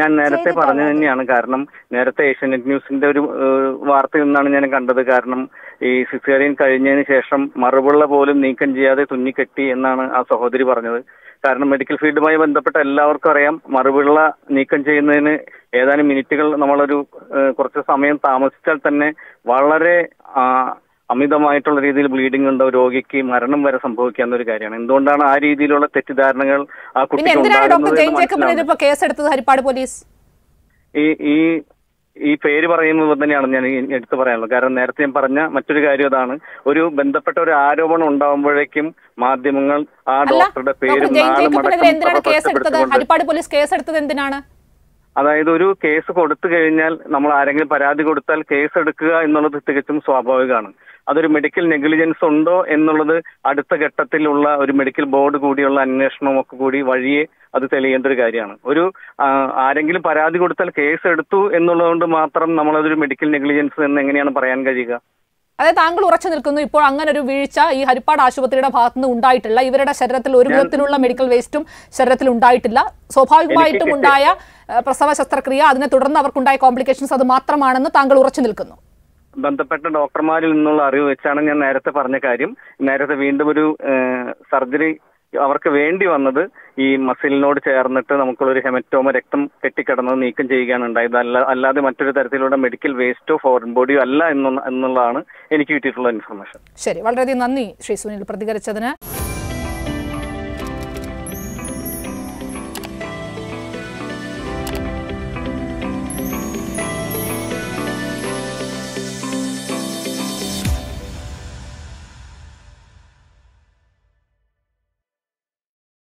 ഞാൻ നേരത്തെ പറഞ്ഞു തന്നെയാണ്. കാരണം നേരത്തെ ഏഷ്യാനെറ്റ് ന്യൂസിന്റെ ഒരു വാർത്ത വാർത്തയിൽ നിന്നാണ് ഞാൻ കണ്ടത്. കാരണം ഈ സിസേറിയൻ കഴിഞ്ഞതിന് ശേഷം മറുപുള്ള പോലും നീക്കം ചെയ്യാതെ തുന്നിക്കെട്ടി എന്നാണ് ആ സഹോദരി പറഞ്ഞത്. കാരണം മെഡിക്കൽ ഫീൽഡുമായി ബന്ധപ്പെട്ട എല്ലാവർക്കും അറിയാം മറുപിള്ള നീക്കം ചെയ്യുന്നതിന് ഏതാനും മിനിറ്റുകൾ നമ്മളൊരു കുറച്ച് സമയം താമസിച്ചാൽ തന്നെ വളരെ അമിതമായിട്ടുള്ള രീതിയിൽ ബ്ലീഡിംഗ് ഉണ്ടോ രോഗിക്ക് മരണം വരെ സംഭവിക്കാവുന്ന ഒരു കാര്യമാണ്. എന്തുകൊണ്ടാണ് ആ രീതിയിലുള്ള തെറ്റിദ്ധാരണകൾ ആ കുട്ടിക്ക്. കേസെടുത്തത് ഹരിപ്പാട് പോലീസ്. ഈ ഈ ഈ പേര് പറയുന്നത് തന്നെയാണ് ഞാൻ എടുത്തു പറയാനുള്ളത്. കാരണം നേരത്തെ ഞാൻ പറഞ്ഞ മറ്റൊരു കാര്യം അതാണ്. ഒരു ബന്ധപ്പെട്ട ഒരു ആരോപണം ഉണ്ടാകുമ്പോഴേക്കും മാധ്യമങ്ങൾ ആ ഡോക്ടറുടെ പേര് ഹരിപ്പാട് പോലീസ് കേസെടുത്തത് എന്തിനാണ്? അതായത് ഒരു കേസ് കൊടുത്തു കഴിഞ്ഞാൽ നമ്മൾ ആരെങ്കിലും പരാതി കൊടുത്താൽ കേസ് എടുക്കുക എന്നുള്ളത് തികച്ചും സ്വാഭാവികമാണ്. അതൊരു മെഡിക്കൽ നെഗ്ലിജൻസ് ഉണ്ടോ എന്നുള്ളത് അടുത്ത ഘട്ടത്തിലുള്ള ഒരു മെഡിക്കൽ ബോർഡ് കൂടിയുള്ള അന്വേഷണം ഒക്കെ കൂടി വഴിയെ അത് തെളിയേണ്ട ഒരു കാര്യമാണ്. ഒരു ആരെങ്കിലും പരാതി കൊടുത്താൽ കേസ് എടുത്തു എന്നുള്ളതുകൊണ്ട് മാത്രം നമ്മളതൊരു മെഡിക്കൽ നെഗ്ലിജൻസ് എന്ന് എങ്ങനെയാണ് പറയാൻ കഴിയുക? അതായത് താങ്കൾ ഉറച്ചു നിൽക്കുന്നു. ഇപ്പോൾ അങ്ങനെ ഒരു വീഴ്ച ഈ ഹരിപ്പാട് ആശുപത്രിയുടെ ഭാഗത്തുനിന്ന് ഉണ്ടായിട്ടില്ല. ഇവരുടെ ശരീരത്തിൽ ഒരു വിധത്തിലുള്ള മെഡിക്കൽ വേസ്റ്റും ശരീരത്തിൽ ഉണ്ടായിട്ടില്ല. സ്വാഭാവികമായിട്ടും ഉണ്ടായ പ്രസവ ശസ്ത്രക്രിയ അതിനെ തുടർന്ന് അവർക്കുണ്ടായ കോംപ്ലിക്കേഷൻസ് അത് മാത്രമാണെന്ന് താങ്കൾ ഉറച്ചു നിൽക്കുന്നു. ബന്ധപ്പെട്ട ഡോക്ടർമാരിൽ നിന്നുള്ള അറിവ് വെച്ചാണ് ഞാൻ നേരത്തെ പറഞ്ഞ കാര്യം. നേരത്തെ വീണ്ടും ഒരു സർജറി അവർക്ക് വേണ്ടി വന്നത് ഈ മസിലിനോട് ചേർന്നിട്ട് നമുക്കുള്ള ഒരു ഹെമറ്റോമ രക്തം കെട്ടിക്കിടന്നത് നീക്കം ചെയ്യുകയാണ് ഉണ്ടായത്. അല്ല അല്ലാതെ മറ്റൊരു തരത്തിലുള്ള മെഡിക്കൽ വേസ്റ്റോ ഫോറിൻ ബോഡിയോ അല്ല എന്നുള്ളതാണ് എനിക്ക് കിട്ടിയിട്ടുള്ള ഇൻഫർമേഷൻ. ശരി വളരെയധികം നന്ദി ശ്രീ സുനിൽ പ്രതികരിച്ചതിന്.